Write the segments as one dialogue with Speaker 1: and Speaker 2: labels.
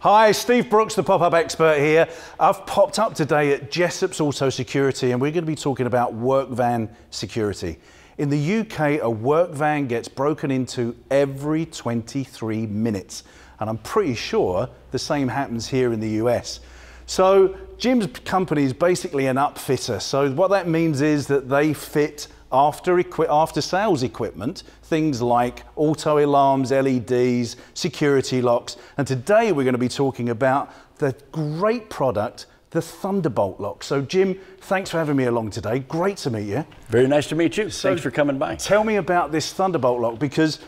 Speaker 1: Hi, Steve Brooks, the pop-up expert here. I've popped up today at Jessup's Auto Security and we're going to be talking about work van security. In the UK, a work van gets broken into every 23 minutes. And I'm pretty sure the same happens here in the US. So Jim's company is basically an upfitter. So what that means is that they fit after, after sales equipment, things like auto alarms, LEDs, security locks. And today we're going to be talking about the great product, the Thunderbolt lock. So Jim, thanks for having me along today. Great to meet you.
Speaker 2: Very nice to meet you. So thanks for coming by.
Speaker 1: Tell me about this Thunderbolt lock because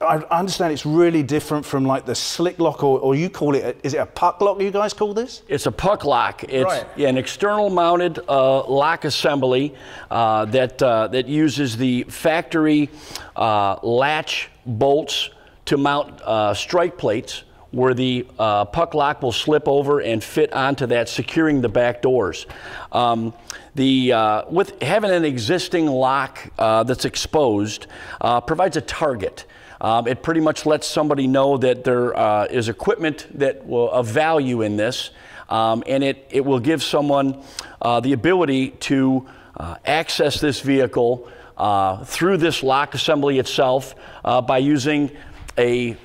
Speaker 1: I understand it's really different from like the slick lock, or, or, you call it, is it a puck lock you guys call this?
Speaker 2: It's a puck lock. It's right. an external mounted uh, lock assembly uh, that, uh, that uses the factory uh, latch bolts to mount uh, strike plates where the uh, puck lock will slip over and fit onto that, securing the back doors. Um, the, uh, with having an existing lock uh, that's exposed provides a target. Um, it pretty much lets somebody know that there uh, is equipment that will, of value in this, um, and it, it will give someone uh, the ability to uh, access this vehicle uh, through this lock assembly itself uh, by using a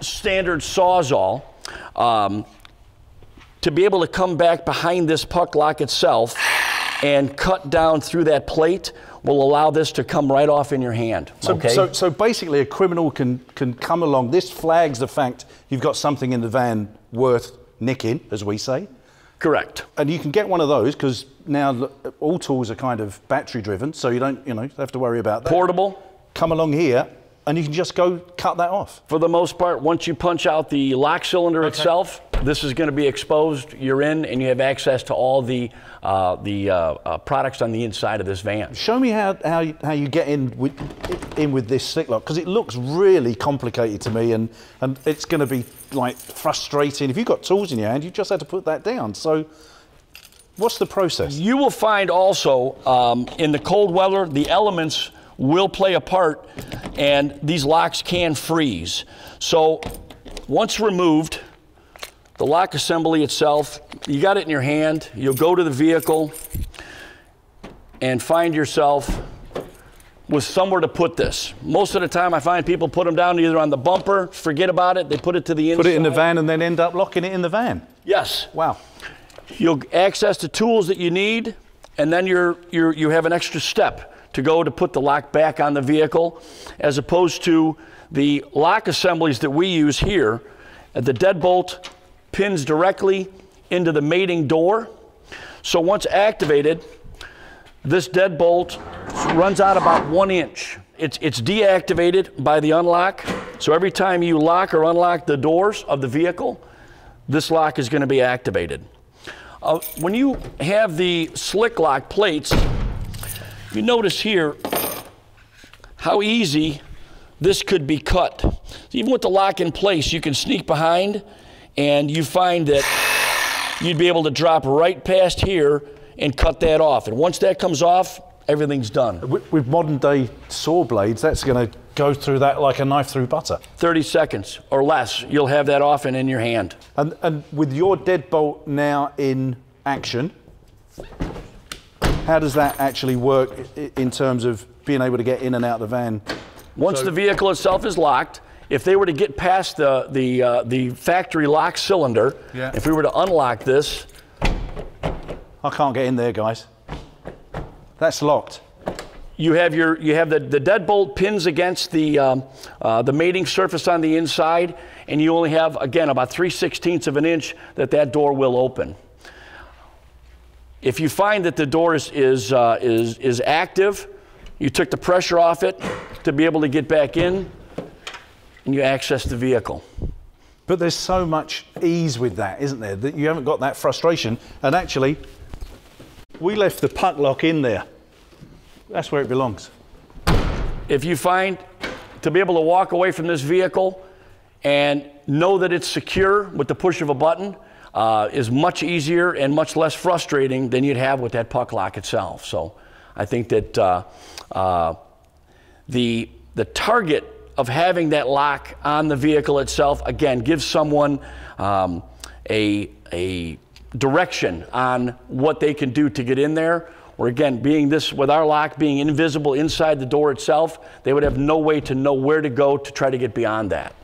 Speaker 2: standard sawzall. Um, to be able to come back behind this puck lock itself and cut down through that plate will allow this to come right off in your hand.
Speaker 1: So,
Speaker 2: okay?
Speaker 1: so, so basically, a criminal can, can come along. This flags the fact you've got something in the van worth nicking, as we say.
Speaker 2: Correct.
Speaker 1: And you can get one of those because now all tools are kind of battery driven, so you don't, you know, have to worry about that.
Speaker 2: Portable.
Speaker 1: Come along here, and you can just go cut that off.
Speaker 2: For the most part, once you punch out the lock cylinder okay. itself, this is going to be exposed. You're in, and you have access to all the uh, the uh, uh, products on the inside of this van.
Speaker 1: Show me how how you, how you get in with in with this slick lock because it looks really complicated to me, and and it's going to be like frustrating. If you've got tools in your hand, you just have to put that down. So. What's the process?
Speaker 2: You will find also um, in the cold weather, the elements will play a part and these locks can freeze. So once removed, the lock assembly itself, you got it in your hand, you'll go to the vehicle and find yourself with somewhere to put this. Most of the time I find people put them down either on the bumper, forget about it, they put it to the inside.
Speaker 1: Put it in the van and then end up locking it in the van.
Speaker 2: Yes.
Speaker 1: Wow.
Speaker 2: You'll access the tools that you need and then you're, you're, you have an extra step to go to put the lock back on the vehicle, as opposed to the lock assemblies that we use here. The deadbolt pins directly into the mating door. So once activated, this deadbolt runs out about one inch. It's, it's deactivated by the unlock. So every time you lock or unlock the doors of the vehicle, this lock is going to be activated. Uh, when you have the slick lock plates, you notice here how easy this could be cut. Even with the lock in place, you can sneak behind and you find that you'd be able to drop right past here and cut that off. And once that comes off, everything's done.
Speaker 1: With, with modern day saw blades, that's going to go through that like a knife through butter.
Speaker 2: 30 seconds or less, you'll have that off and in your hand.
Speaker 1: And, and with your deadbolt now in action, how does that actually work in terms of being able to get in and out of the van?
Speaker 2: Once so, the vehicle itself is locked, if they were to get past the, the, uh, the factory lock cylinder, yeah. if we were to unlock this.
Speaker 1: I can't get in there, guys. That's locked.
Speaker 2: You have, your, you have the, the deadbolt pins against the, um, uh, the mating surface on the inside, and you only have, again, about 3 16ths of an inch that that door will open. If you find that the door is, is, uh, is, is active, you took the pressure off it to be able to get back in, and you access the vehicle.
Speaker 1: But there's so much ease with that, isn't there? That you haven't got that frustration. And actually, we left the puck lock in there. That's where it belongs.
Speaker 2: If you find to be able to walk away from this vehicle and know that it's secure with the push of a button, uh, is much easier and much less frustrating than you'd have with that puck lock itself. So I think that uh, uh, the, the target of having that lock on the vehicle itself, again, gives someone um, a, a direction on what they can do to get in there. Or again, being this with our lock being invisible inside the door itself, they would have no way to know where to go to try to get beyond that.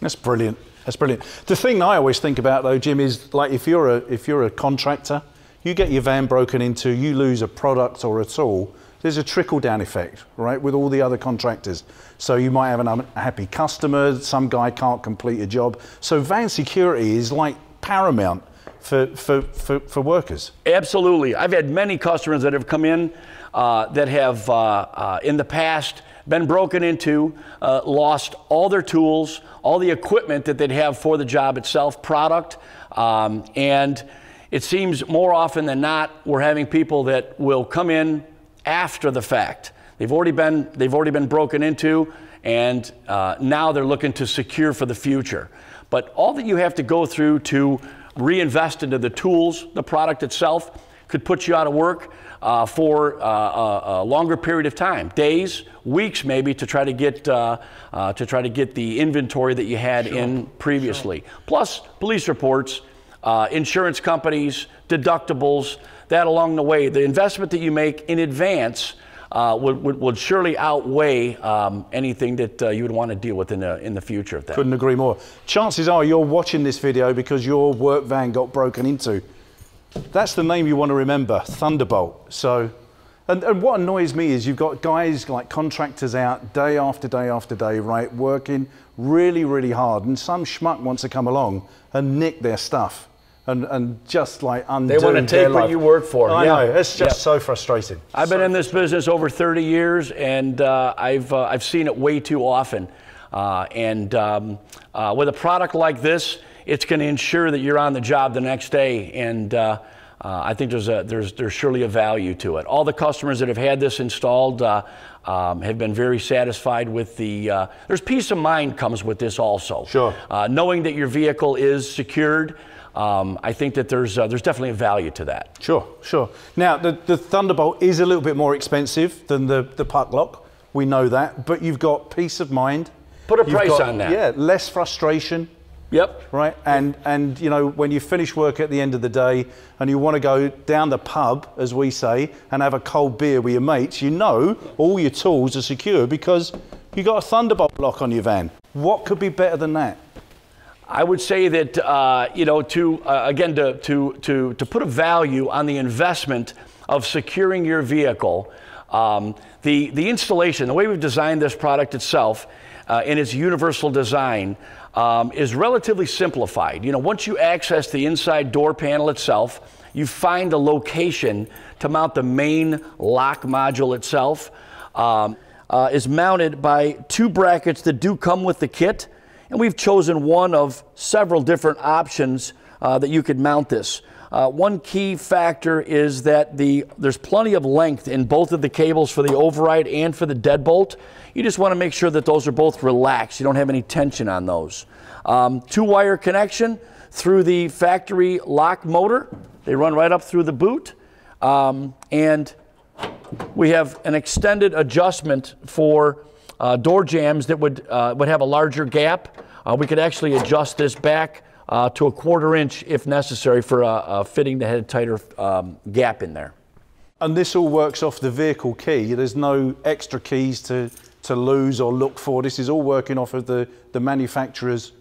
Speaker 1: That's brilliant. That's brilliant. The thing I always think about though, Jim, is like if you're a if you're a contractor, you get your van broken into, you lose a product or a tool, there's a trickle down effect, right, with all the other contractors. So you might have an unhappy customer, some guy can't complete a job. So van security is like paramount for, for, for, for workers.
Speaker 2: Absolutely. I've had many customers that have come in uh, that have uh, uh, in the past been broken into, uh, lost all their tools, all the equipment that they'd have for the job itself, product, um, and it seems more often than not we're having people that will come in after the fact. They've already been they've already been broken into, and uh, now they're looking to secure for the future. But all that you have to go through to reinvest into the tools, the product itself, could put you out of work uh, for uh, a, a, longer period of time, days, weeks, maybe, to try to get uh, uh to try to get the inventory that you had sure. in previously. Sure. Plus, police reports, uh, insurance companies, deductibles. That along the way, the investment that you make in advance. Uh, would, would, would, surely outweigh um, anything that uh, you would want to deal with in the, in the future. Of that.
Speaker 1: Couldn't agree more. Chances are you're watching this video because your work van got broken into. That's the name you want to remember, Thunderbolt. So, and, and what annoys me is you've got guys like contractors out day after day after day, right, working really, really hard, and some schmuck wants to come along and nick their stuff. And, and just like undo
Speaker 2: They want to take what you work for.
Speaker 1: I yeah. know, it's just yep. so frustrating.
Speaker 2: I've
Speaker 1: so
Speaker 2: been in this business over 30 years, and uh, I've, uh, I've seen it way too often. Uh, and um, uh, with a product like this, it's going to ensure that you're on the job the next day. And uh, uh, I think there's, a, there's, there's surely a value to it. All the customers that have had this installed uh, um, have been very satisfied with the. Uh, there's peace of mind comes with this also.
Speaker 1: Sure.
Speaker 2: Uh, knowing that your vehicle is secured. Um, I think that there's uh, there's definitely a value to that.
Speaker 1: Sure, sure. Now the, the Thunderbolt is a little bit more expensive than the the puck lock. We know that, but you've got peace of mind.
Speaker 2: Put a price
Speaker 1: got,
Speaker 2: on that.
Speaker 1: Yeah, less frustration.
Speaker 2: Yep.
Speaker 1: Right. And and you know when you finish work at the end of the day and you want to go down the pub, as we say, and have a cold beer with your mates, you know all your tools are secure because you got a Thunderbolt lock on your van. What could be better than that?
Speaker 2: I would say that uh, you know to uh, again to, to to to put a value on the investment of securing your vehicle. Um, the the installation, the way we've designed this product itself, uh, in its universal design um, is relatively simplified. You know, once you access the inside door panel itself, you find the location to mount the main lock module itself. Um, uh, is mounted by two brackets that do come with the kit, and we've chosen one of several different options uh, that you could mount this. Uh, one key factor is that the there's plenty of length in both of the cables for the override and for the deadbolt. You just want to make sure that those are both relaxed. You don't have any tension on those. Um, two wire connection through the factory lock motor. They run right up through the boot. Um, and we have an extended adjustment for uh, door jambs that would, uh, would have a larger gap. Uh, we could actually adjust this back uh, to a quarter inch if necessary for fitting the head tighter um, gap in there.
Speaker 1: And this all works off the vehicle key. There's no extra keys to, to lose or look for. This is all working off of the, the manufacturer's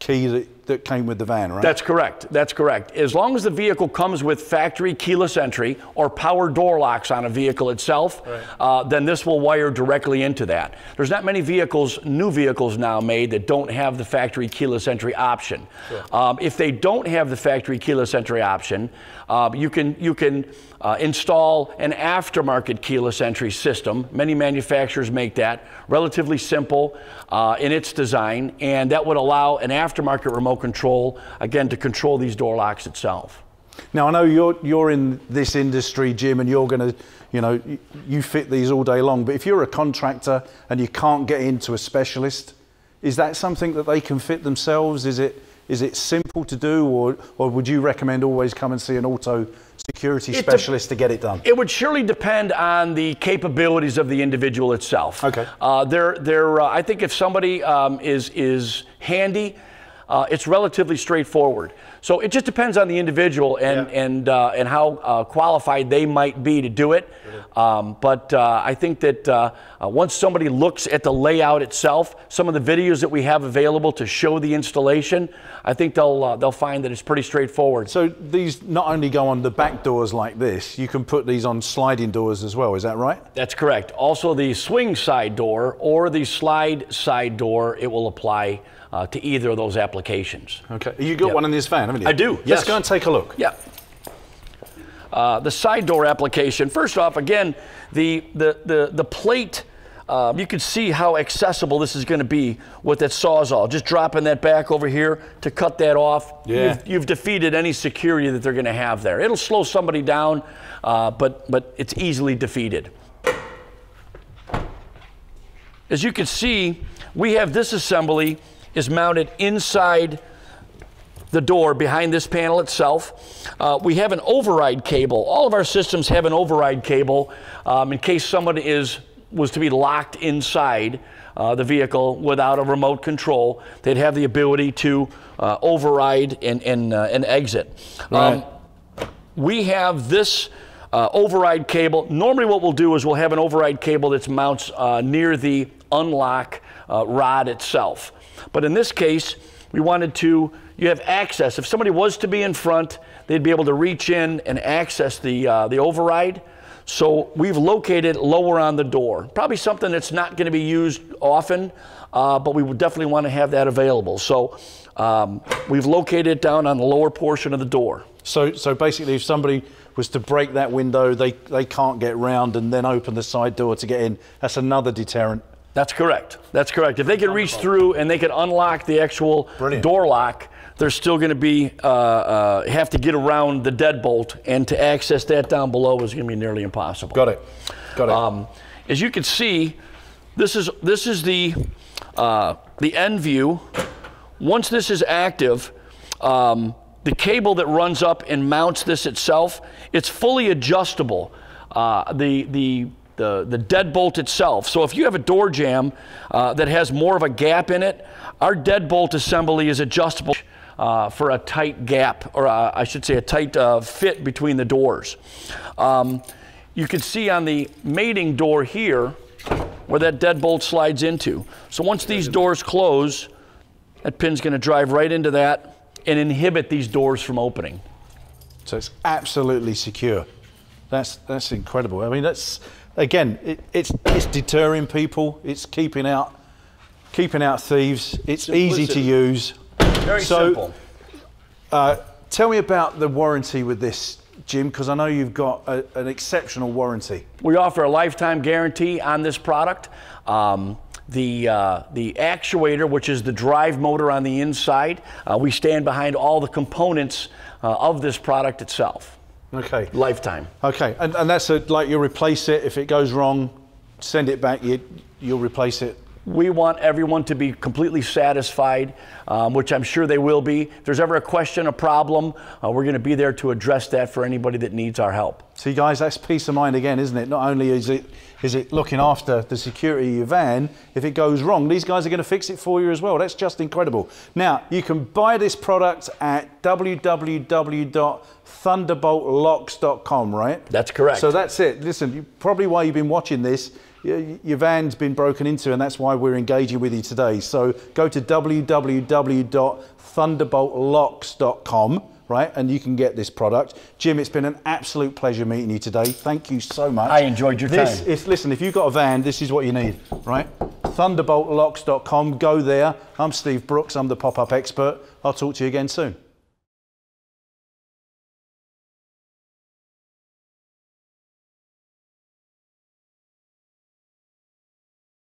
Speaker 1: key that, that came with the van, right?
Speaker 2: That's correct. That's correct. As long as the vehicle comes with factory keyless entry or power door locks on a vehicle itself, right. uh, then this will wire directly into that. There's not many vehicles, new vehicles now made that don't have the factory keyless entry option. Sure. Um, if they don't have the factory keyless entry option, uh, you can you can uh, install an aftermarket keyless entry system. Many manufacturers make that relatively simple uh, in its design, and that would allow an aftermarket remote control, again, to control these door locks itself.
Speaker 1: Now, I know you're, you're in this industry, Jim, and you're going to, you know, you fit these all day long, but if you're a contractor and you can't get into a specialist, is that something that they can fit themselves? Is it, Is it simple to do, or, or would you recommend always come and see an auto security specialist to get it done?
Speaker 2: It would surely depend on the capabilities of the individual itself.
Speaker 1: Okay.
Speaker 2: Uh, they're, they're, uh, I think if somebody um, is, is handy, uh, it's relatively straightforward. So it just depends on the individual and yeah. and uh, and how uh, qualified they might be to do it. Um, but uh, I think that uh, uh, once somebody looks at the layout itself, some of the videos that we have available to show the installation, I think they'll uh, they'll find that it's pretty straightforward.
Speaker 1: So these not only go on the back doors like this, you can put these on sliding doors as well. Is that right?
Speaker 2: That's correct. Also, the swing side door or the slide side door, it will apply uh, to either of those applications.
Speaker 1: Okay. You got yep. one in this van, haven't you? I
Speaker 2: do.
Speaker 1: Let's
Speaker 2: yes.
Speaker 1: go and take a look.
Speaker 2: Yeah. Uh, the side door application. First off, again, the the the, the plate. Um, you can see how accessible this is going to be with that sawzall. Just dropping that back over here to cut that off.
Speaker 1: Yeah.
Speaker 2: You've, you've defeated any security that they're going to have there. It'll slow somebody down, uh, but but it's easily defeated. As you can see, we have this assembly is mounted inside the door behind this panel itself. Uh, we have an override cable. All of our systems have an override cable um, in case someone is was to be locked inside uh, the vehicle without a remote control. They'd have the ability to uh, override and, and, uh, and exit.
Speaker 1: Right.
Speaker 2: Um, we have this uh, override cable. Normally what we'll do is we'll have an override cable that mounts uh, near the unlock rod itself. But in this case, we wanted to, you have access. If somebody was to be in front, they'd be able to reach in and access the, uh, the override. So we've located lower on the door. Probably something that's not going to be used often, uh, but we would definitely want to have that available. So um, we've located it down on the lower portion of the door.
Speaker 1: So, so basically, if somebody was to break that window, they, they can't get round and then open the side door to get in. That's another deterrent.
Speaker 2: That's correct. That's correct. If they can reach through and they can unlock the actual
Speaker 1: Brilliant.
Speaker 2: door lock, they're still going to be uh, uh, have to get around the deadbolt, and to access that down below is going to be nearly impossible.
Speaker 1: Got it. Got it. Um,
Speaker 2: as you can see, this is this is the uh, the end view. Once this is active, um, the cable that runs up and mounts this itself, it's fully adjustable. Uh, the the the, the deadbolt itself. So if you have a door jamb uh, that has more of a gap in it, our deadbolt assembly is adjustable uh, for a tight gap, or uh, I should say a tight uh, fit between the doors. Um, you can see on the mating door here where that deadbolt slides into. So once these doors close, that pin's going to drive right into that and inhibit these doors from opening.
Speaker 1: So it's absolutely secure. That's that's incredible. I mean, that's again, it, it's it's deterring people. It's keeping out keeping out thieves. It's Simplicity. easy to use.
Speaker 2: Very so, simple.
Speaker 1: Uh, tell me about the warranty with this, Jim, because I know you've got a, an exceptional warranty.
Speaker 2: We offer a lifetime guarantee on this product. Um, the, uh, the actuator, which is the drive motor on the inside, uh, we stand behind all the components uh, of this product itself.
Speaker 1: Okay.
Speaker 2: Lifetime.
Speaker 1: Okay, and, and that's a, like you replace it, if it goes wrong, send it back, you, you'll replace it
Speaker 2: we want everyone to be completely satisfied, um, which I'm sure they will be. If there's ever a question, a problem, uh, we're going to be there to address that for anybody that needs our help.
Speaker 1: See, guys, that's peace of mind again, isn't it? Not only is it is it looking after the security of your van, if it goes wrong, these guys are going to fix it for you as well. That's just incredible. Now, you can buy this product at www.thunderboltlocks.com, right?
Speaker 2: That's correct.
Speaker 1: So that's it. Listen, probably why you've been watching this your van's been broken into, and that's why we're engaging with you today. So go to www.thunderboltlocks.com, right, and you can get this product. Jim, it's been an absolute pleasure meeting you today. Thank you so much.
Speaker 2: I enjoyed your
Speaker 1: this
Speaker 2: time.
Speaker 1: Is, listen, if you've got a van, this is what you need, right? Thunderboltlocks.com. Go there. I'm Steve Brooks. I'm the pop-up expert. I'll talk to you again soon.